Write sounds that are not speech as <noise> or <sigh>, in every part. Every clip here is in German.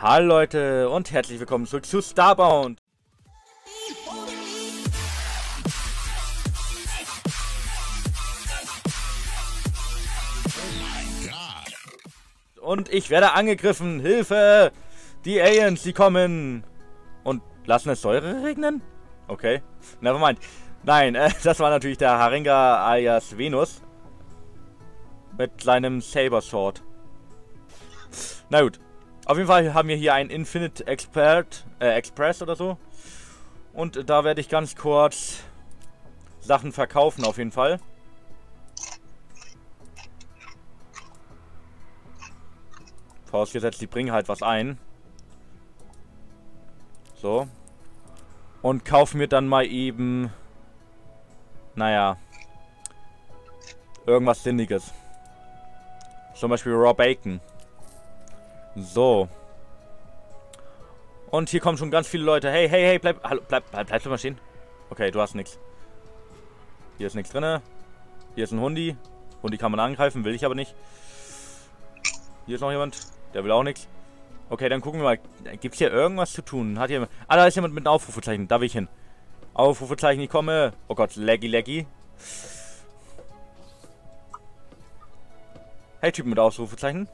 Hallo Leute und herzlich willkommen zurück zu Starbound. Und ich werde angegriffen. Hilfe! Die Aliens, die kommen. Und lassen es Säure regnen? Okay. Nevermind. Nein, äh, <laughs> das war natürlich der Haringa alias Venus. Mit seinem Saber Sword. Na gut. Auf jeden Fall haben wir hier einen Infinite Expert, äh, Express oder so. Und da werde ich ganz kurz Sachen verkaufen auf jeden Fall. Vorausgesetzt, die bringen halt was ein. So. Und kaufen mir dann mal eben... Naja. Irgendwas Sinniges. Zum Beispiel Raw Bacon. So. Und hier kommen schon ganz viele Leute. Hey, hey, hey, bleib, hallo, bleib, bleib, bleib mal stehen. Okay, du hast nichts. Hier ist nichts drin. Hier ist ein Hundi. Hundi kann man angreifen, will ich aber nicht. Hier ist noch jemand. Der will auch nichts. Okay, dann gucken wir mal. Gibt es hier irgendwas zu tun? Hat hier... Ah, da ist jemand mit einem Aufrufezeichen. Da will ich hin. Aufrufezeichen, ich komme. Oh Gott, laggy, laggy. Hey, Typ mit Ausrufezeichen.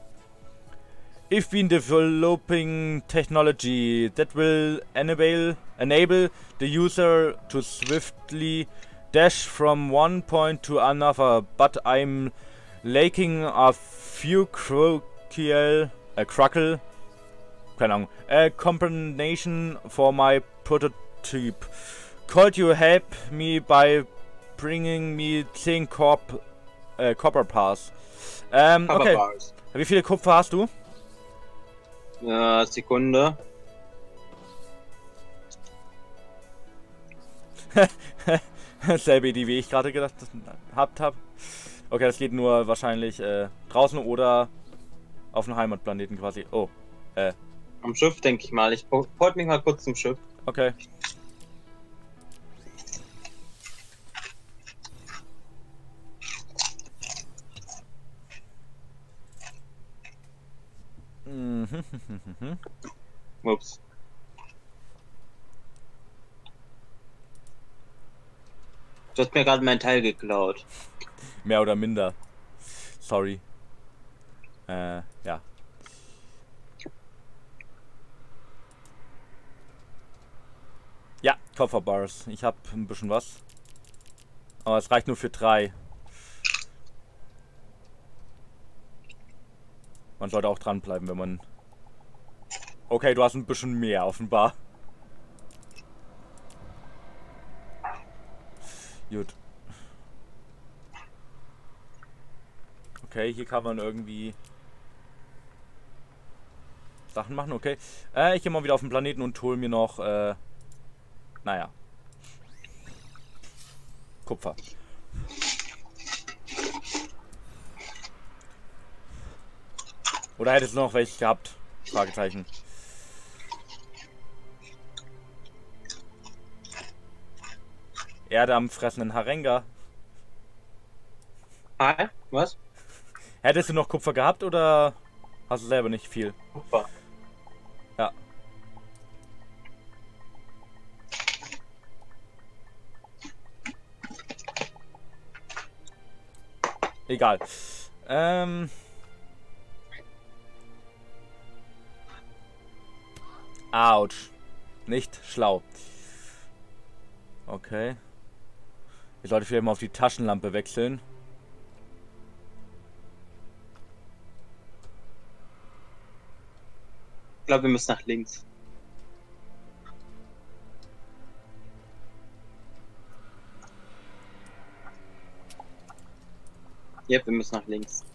I've been developing technology that will enable enable the user to swiftly dash from one point to another, but I'm lacking a few crucial a crucial keine Ahnung, a combination for my prototype. Could you help me by bringing me 10 Corp, äh, Copper Pass? Ähm, um, okay. Wie viele Kupfer hast du? Ja, Sekunde. <laughs> Selbe Idee, wie ich gerade gedacht habt hab. Okay, das geht nur wahrscheinlich äh, draußen oder auf dem Heimatplaneten quasi. Oh, äh. Am Schiff, denke ich mal. Ich port mich mal kurz zum Schiff. Okay. Ups. Du hast mir gerade mein Teil geklaut. Mehr oder minder. Sorry. Äh, ja. Ja, Kofferbars. Ich habe ein bisschen was. Aber es reicht nur für drei. Man sollte auch dranbleiben, wenn man... Okay, du hast ein bisschen mehr, offenbar. Gut. Okay, hier kann man irgendwie... Sachen machen, okay. Äh, ich gehe mal wieder auf den Planeten und hole mir noch, äh... Naja. Kupfer. Oder hättest du noch welche gehabt? Fragezeichen. Erde am fressenden Harenga. Hi, was? Hättest du noch Kupfer gehabt oder hast du selber nicht viel? Kupfer. Ja. Egal. Ähm... Autsch. Nicht schlau. Okay. Ich sollte vielleicht mal auf die Taschenlampe wechseln. Ich glaube, wir müssen nach links. Ja, wir müssen nach links.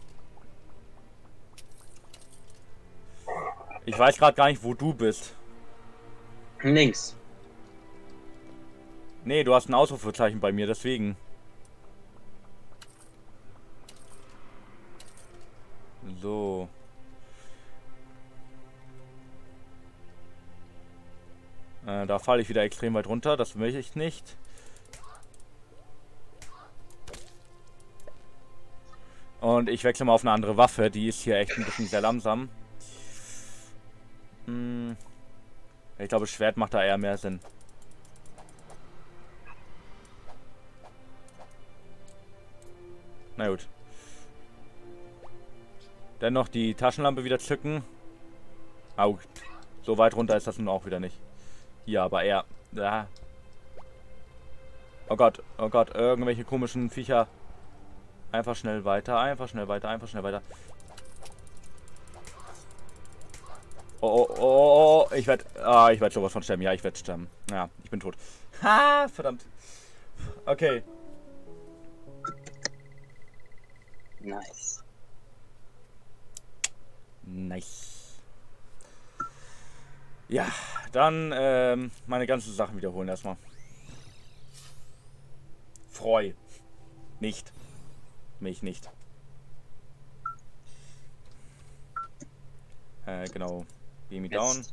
Ich weiß gerade gar nicht, wo du bist. Links. Nee, du hast ein Ausrufezeichen bei mir, deswegen. So. Äh, da falle ich wieder extrem weit runter, das möchte ich nicht. Und ich wechsle mal auf eine andere Waffe, die ist hier echt ein bisschen sehr langsam. Hm. Ich glaube, Schwert macht da eher mehr Sinn. Na gut. Dennoch die Taschenlampe wieder zücken. Au, so weit runter ist das nun auch wieder nicht. Hier aber eher. Ja. Oh Gott, oh Gott, irgendwelche komischen Viecher. Einfach schnell weiter, einfach schnell weiter, einfach schnell weiter. Oh, oh, oh, oh, oh ich werde, ah, ich werde sowas von sterben. Ja, ich werde sterben. Ja, ich bin tot. Ha, verdammt. Okay. Nice. Nice. Ja, dann ähm, meine ganzen Sachen wiederholen erstmal. Freu. Nicht. Mich nicht. Äh, genau. Beam me down.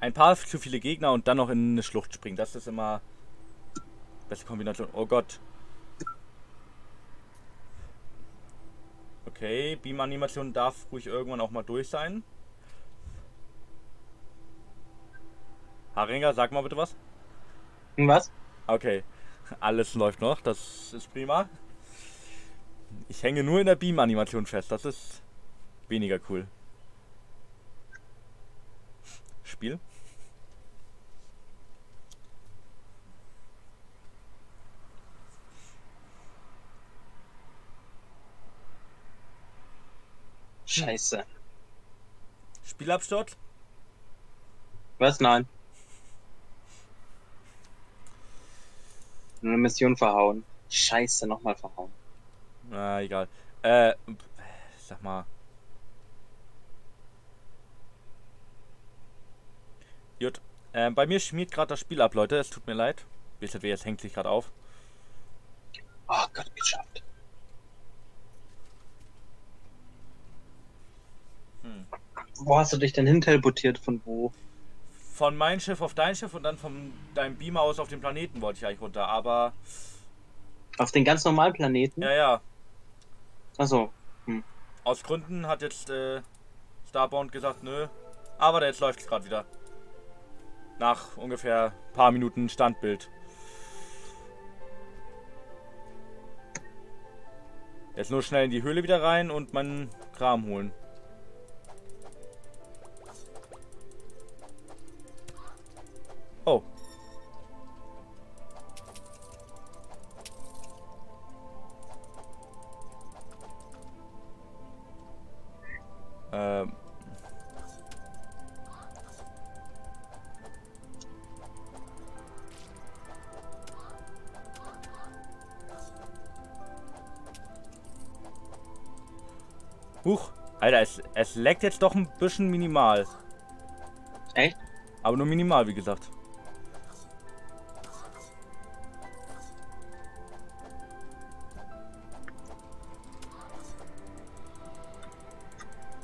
Ein paar zu viele Gegner und dann noch in eine Schlucht springen. Das ist immer beste Kombination. Oh Gott. Okay, Beam-Animation darf ruhig irgendwann auch mal durch sein. Haringer, sag mal bitte was. Was? Okay, alles läuft noch, das ist prima. Ich hänge nur in der Beam-Animation fest, das ist weniger cool. Spiel. Scheiße. Spielabsturz? Was? Nein. Eine Mission verhauen. Scheiße, nochmal verhauen. Na, egal. Äh, sag mal. Gut. Ähm, bei mir schmiert gerade das Spiel ab, Leute. Es tut mir leid. BZW, jetzt hängt sich gerade auf. Oh Gott, geschafft. Hm. Wo hast du dich denn hin teleportiert? Von wo? Von meinem Schiff auf dein Schiff und dann von deinem Beamer aus auf den Planeten wollte ich eigentlich runter. Aber, Auf den ganz normalen Planeten? ja, ja. Achso. Aus Gründen hat jetzt äh, Starbound gesagt, nö. Aber jetzt läuft es gerade wieder. Nach ungefähr paar Minuten Standbild. Jetzt nur schnell in die Höhle wieder rein und meinen Kram holen. Es, leckt jetzt doch ein bisschen minimal. Echt? Aber nur minimal, wie gesagt.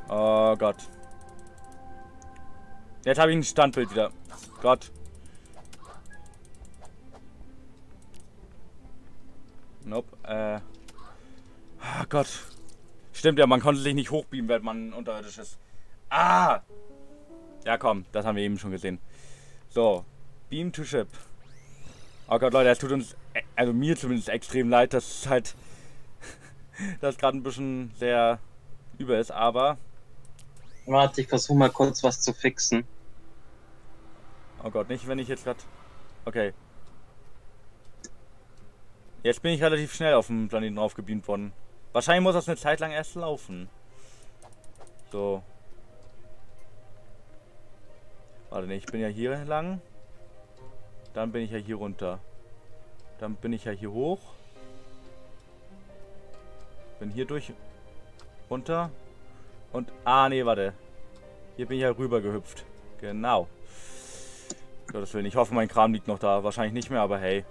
Oh Gott. Jetzt habe ich ein Standbild wieder. Gott. Nope. Äh. Oh Gott. Stimmt ja, man konnte sich nicht hochbeamen, wenn man unterirdisch ist. Ah! Ja, komm, das haben wir eben schon gesehen. So, Beam to Ship. Oh Gott, Leute, es tut uns, also mir zumindest extrem leid, dass es halt, <laughs> das gerade ein bisschen sehr über ist, aber, Warte, ich versuche mal kurz was zu fixen. oh Gott, nicht, wenn ich jetzt gerade, okay. Jetzt bin ich relativ schnell auf dem Planeten aufgebeamt worden. Wahrscheinlich muss das eine Zeit lang erst laufen. So. Warte, nee, ich bin ja hier lang. Dann bin ich ja hier runter. Dann bin ich ja hier hoch. Bin hier durch. Runter. Und. Ah, nee, warte. Hier bin ich ja rüber gehüpft. Genau. Gottes Willen. Ich hoffe, mein Kram liegt noch da. Wahrscheinlich nicht mehr, aber hey.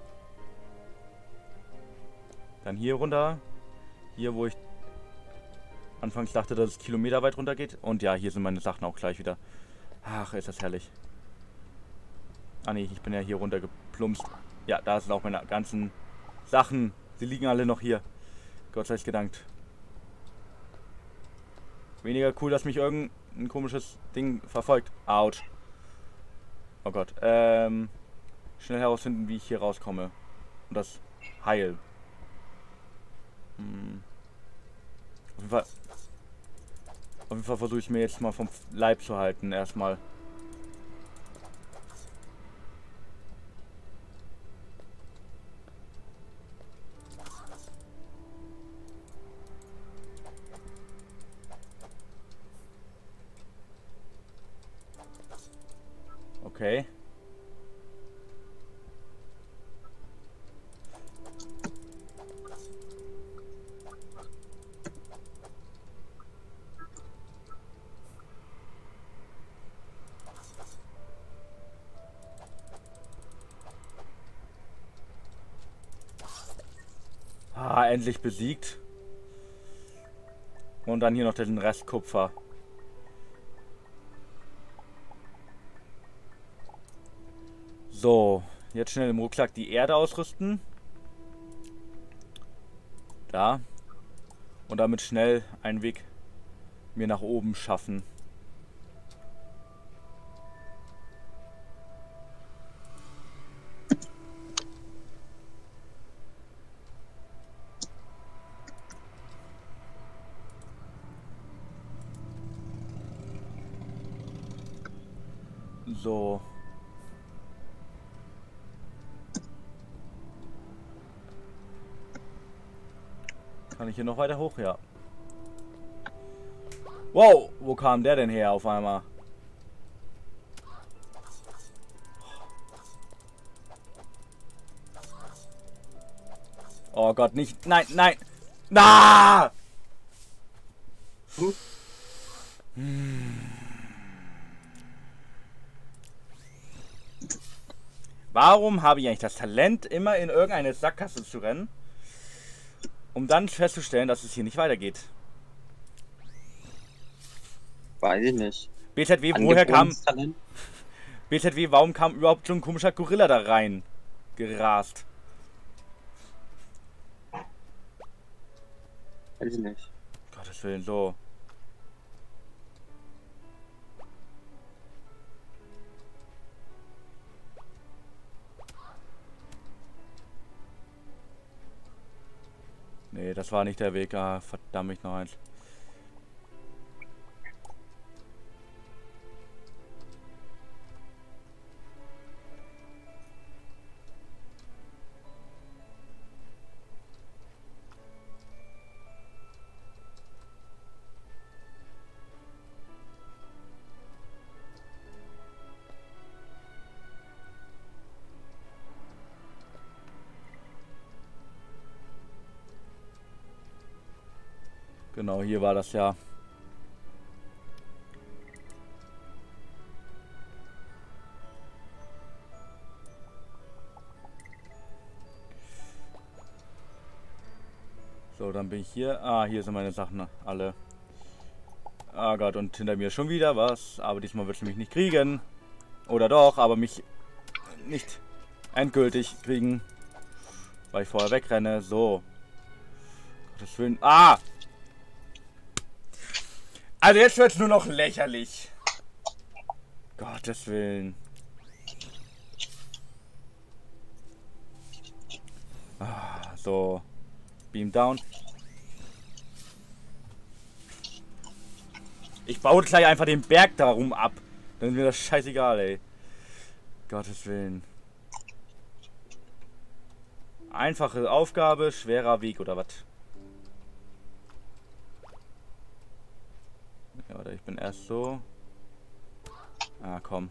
Dann hier runter. Hier, wo ich anfangs dachte, dass es kilometerweit runter geht. Und ja, hier sind meine Sachen auch gleich wieder. Ach, ist das herrlich. Ah nee, ich bin ja hier runter geplumpst. Ja, da sind auch meine ganzen Sachen. Sie liegen alle noch hier. Gott sei gedankt. Weniger cool, dass mich irgendein komisches Ding verfolgt. Autsch. Oh Gott. Ähm, schnell herausfinden, wie ich hier rauskomme. Und das heil. Auf jeden Fall. Auf jeden Fall versuche ich mir jetzt mal vom Leib zu halten. Erstmal. Okay. Ah, endlich besiegt. Und dann hier noch den Rest Kupfer. So, jetzt schnell im Rucksack die Erde ausrüsten. Da. Und damit schnell einen Weg mir nach oben schaffen. Ich hier noch weiter hoch? Ja. Wow, wo kam der denn her auf einmal? Oh Gott, nicht. Nein, nein. Na! Warum habe ich eigentlich das Talent, immer in irgendeine Sackgasse zu rennen? Um dann festzustellen, dass es hier nicht weitergeht. Weiß ich nicht. BZW, woher kam. Talent? <laughs> BZW, warum kam überhaupt so ein komischer Gorilla da rein? Gerast. Weiß ich nicht. Gottes Willen, so. Nee, das war nicht der Weg. Ah, verdammt noch eins. Genau, hier war das ja. So, dann bin ich hier. Ah, hier sind meine Sachen alle. Ah Gott, und hinter mir schon wieder was. Aber diesmal wird es mich nicht kriegen. Oder doch, aber mich nicht endgültig kriegen. Weil ich vorher wegrenne. So. Gottes Willen. Ah! Also jetzt wird es nur noch lächerlich. Gottes Willen. Ah, so. Beam down. Ich baue gleich einfach den Berg darum ab. Dann ist mir das scheißegal, ey. Gottes Willen. Einfache Aufgabe, schwerer Weg oder was? Oder ich bin erst so. Ah, komm.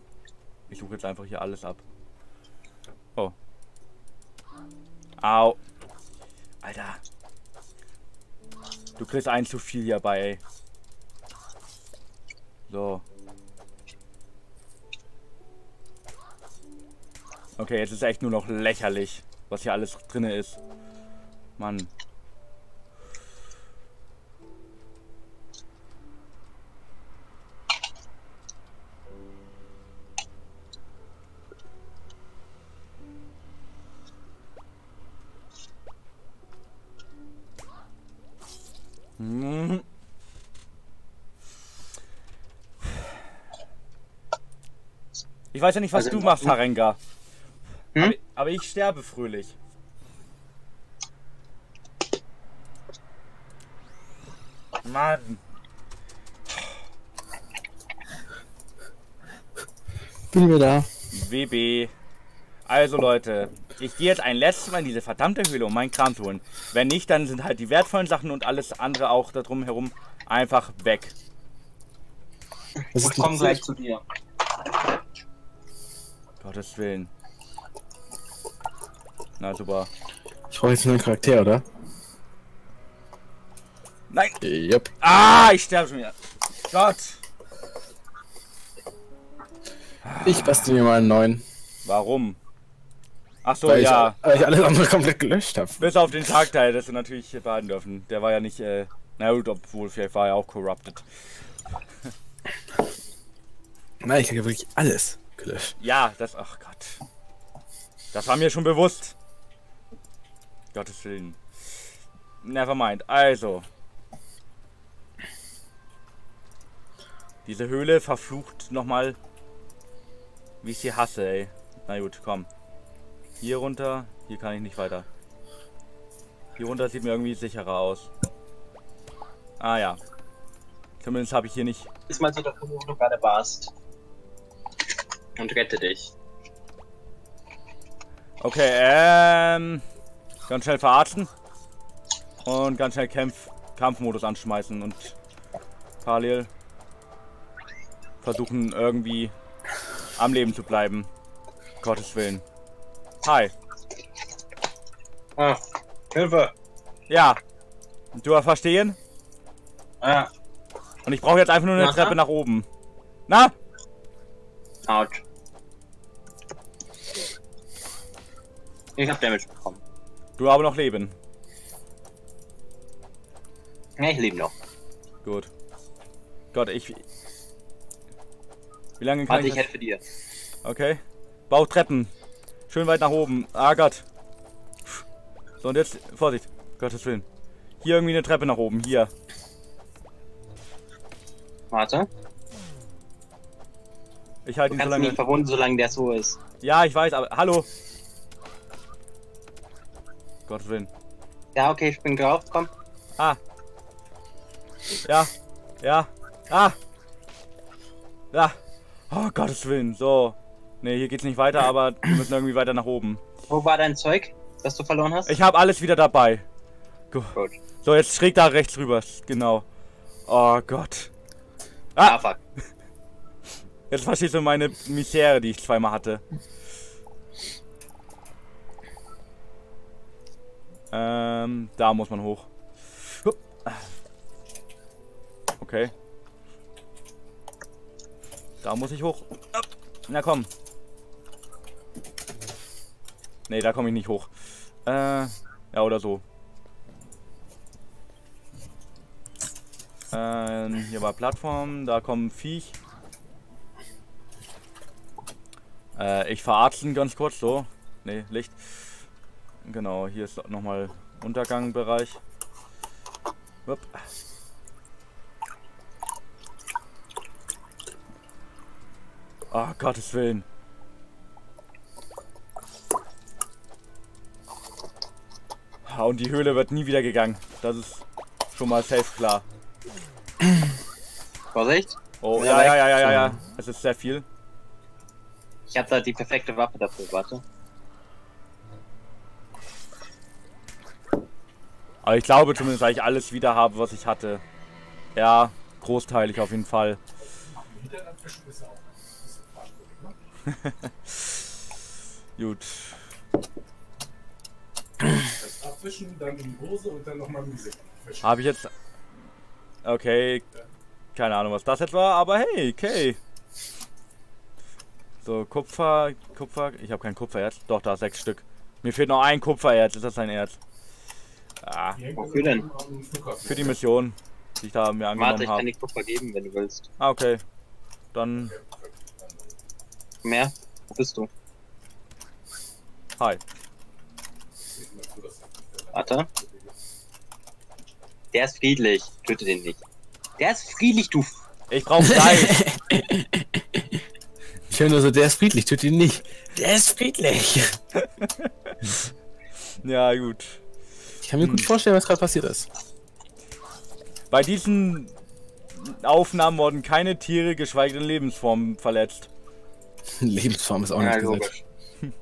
Ich suche jetzt einfach hier alles ab. Oh. Au. Alter. Du kriegst ein zu viel hierbei, ey. So. Okay, jetzt ist echt nur noch lächerlich, was hier alles drin ist. Mann. Weiß ja nicht, was Also du machst, Harenga. Hm? Aber, aber ich sterbe fröhlich. Mann. Bin wir da. WB. Also Leute, ich gehe jetzt ein letztes Mal in diese verdammte Höhle, um meinen Kram zu holen. Wenn nicht, dann sind halt die wertvollen Sachen und alles andere auch da drum herum einfach weg. Was Ich komme gleich zu dir. Gottes Willen. Na super. Ich brauche jetzt nur einen Charakter, oder? Nein! Jupp. Ah, ich sterbe schon wieder. Gott! Ich bastel mir mal einen neuen. Warum? Ach so, weil, ja. ich, weil ich alles andere komplett gelöscht habe. Bis auf den Tagteil, das wir natürlich behalten dürfen. Der war ja nicht, äh, na gut, obwohl vielleicht war er auch corrupted. Nein, ich habe ja wirklich alles gelöscht. Ja, das, ach Gott. Das war mir schon bewusst. Gottes Willen. Nevermind. Also. Diese Höhle verflucht nochmal, wie ich sie hasse, ey. Na gut, komm. Hier runter, hier kann ich nicht weiter. Hier runter sieht mir irgendwie sicherer aus. Ah ja. Zumindest habe ich hier nicht Ist mal so wo du gerade warst. Und rette dich. Okay, ähm. Ganz schnell verarzten. Und ganz schnell Kampf, Kampfmodus anschmeißen und parallel versuchen irgendwie am Leben zu bleiben. Gottes Willen. Hi. Ah, Hilfe! Ja. Du verstehen? Ah, Und ich brauche jetzt einfach nur eine Aha. Treppe nach oben. Na? ouch. Ich hab Damage bekommen. Du aber noch leben. Ja, ich lebe noch. Gut. Gott, ich. Wie lange kann Warte, ich. ich das- helfe dir. Okay. Bau Treppen. Schön weit nach oben. Ah Gott. So und jetzt, Vorsicht. Gottes Willen. Hier irgendwie eine Treppe nach oben. Hier. Warte. Ich halte ihn so kannst mich nicht lange. verwunden, solange der so ist. Ja, ich weiß, aber. Hallo. Gottes Willen. Ja, okay, ich bin drauf, komm. Ah. Ja. Ja. Ah. Ja. Oh, Gottes Willen. So. Ne, hier geht's nicht weiter, aber wir müssen irgendwie weiter nach oben. Wo war dein Zeug, das du verloren hast? Ich habe alles wieder dabei. Gu- Gut. So, jetzt schräg da rechts rüber. Genau. Oh Gott. Ah, Ah, fuck. jetzt verstehst du meine Misere, die ich zweimal hatte. Ähm, da muss man hoch. Okay. Da muss ich hoch. Na komm. Nee, da komme ich nicht hoch. Äh, ja, oder so. Ähm, hier war Plattform, da kommen Viech. Äh, ich verarzten ganz kurz, so. Nee, Licht. Genau, hier ist nochmal Untergangbereich. Wupp. Oh, Gottes Willen. Ah, Und die Höhle wird nie wieder gegangen. Das ist schon mal safe klar. Vorsicht. Oh, Ja, ja, ja, ja, ja, ja. Es ist sehr viel. Ich habe da die perfekte Waffe dafür, warte. Aber ich glaube zumindest, dass ich alles wieder habe, was ich hatte. Ja, großteilig auf jeden Fall. <laughs> Gut. Abwischen, dann in die Hose und dann nochmal Musik. Habe ich jetzt. Okay. Keine Ahnung, was das jetzt war, aber hey, okay. So, Kupfer, Kupfer. Ich habe kein Kupfererz. Doch, da sechs Stück. Mir fehlt noch ein Kupfererz. Ist das ein Erz? Ah, Die Wofür denn? für die Mission, die ich da mir Warte, angenommen ich kann habe. dir Kupfer geben, wenn du willst. Ah, okay. Dann, Mehr? Wo bist du? hi. Warte. Der ist friedlich. Töte den nicht. Der ist friedlich, du. Ich brauche Fleisch. Ich höre nur so, der ist friedlich, tut ihn nicht. Der ist friedlich. <laughs> Ja, gut. Ich kann mir gut vorstellen, was gerade passiert ist. Bei diesen Aufnahmen wurden keine Tiere, geschweige denn Lebensformen verletzt. <laughs> Lebensform ist auch Ja, nicht logisch. <laughs>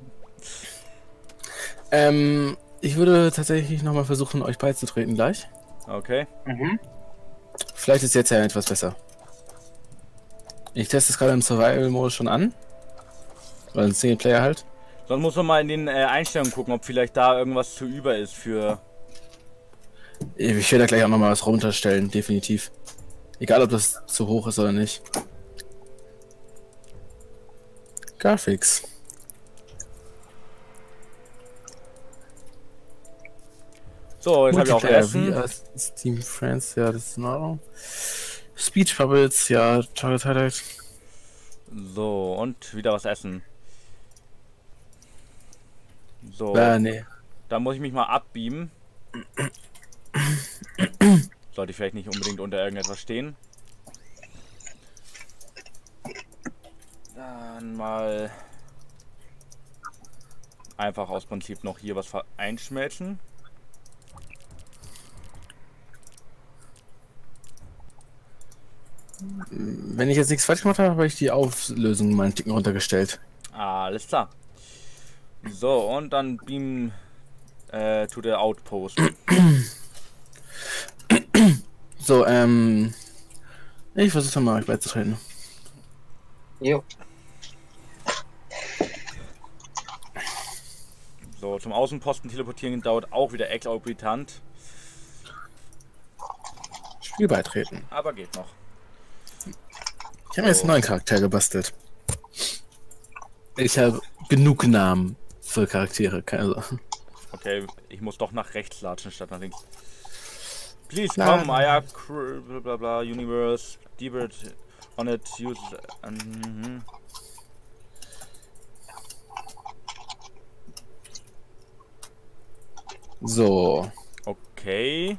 Ähm, ich würde tatsächlich nochmal versuchen, euch beizutreten gleich. Okay. Mhm. Vielleicht ist jetzt ja etwas besser. Ich teste es gerade im Survival-Modus schon an. Oder im Singleplayer halt. Sonst muss man mal in den äh, Einstellungen gucken, ob vielleicht da irgendwas zu über ist für. Ich werde da gleich auch nochmal was runterstellen, definitiv. Egal, ob das zu hoch ist oder nicht. Graphics. So, jetzt habe ich auch Essen. Steam Friends, ja, das ist in Ordnung. Speech Bubbles, ja, Target Highlight. So, und wieder was essen. So, Äh, nee. da muss ich mich mal abbeamen. Sollte ich vielleicht nicht unbedingt unter irgendetwas stehen. Dann mal einfach aus Prinzip noch hier was einschmelzen. Wenn ich jetzt nichts falsch gemacht habe, habe ich die Auflösung mal einen Ticken runtergestellt. Alles klar. So, und dann beam äh, to the outpost. <clears throat> So, ähm. Ich versuche mal euch beizutreten. Jo. So, zum Außenposten teleportieren dauert auch wieder exorbitant, Spiel beitreten. aber geht noch. Ich habe mir jetzt einen neuen Charakter gebastelt. Ich habe genug Namen für Charaktere. keine Sorge. Okay, ich muss doch nach rechts latschen statt nach links. Please come. I have blah blah blah universe debit on it uses mm -hmm. So. Okay.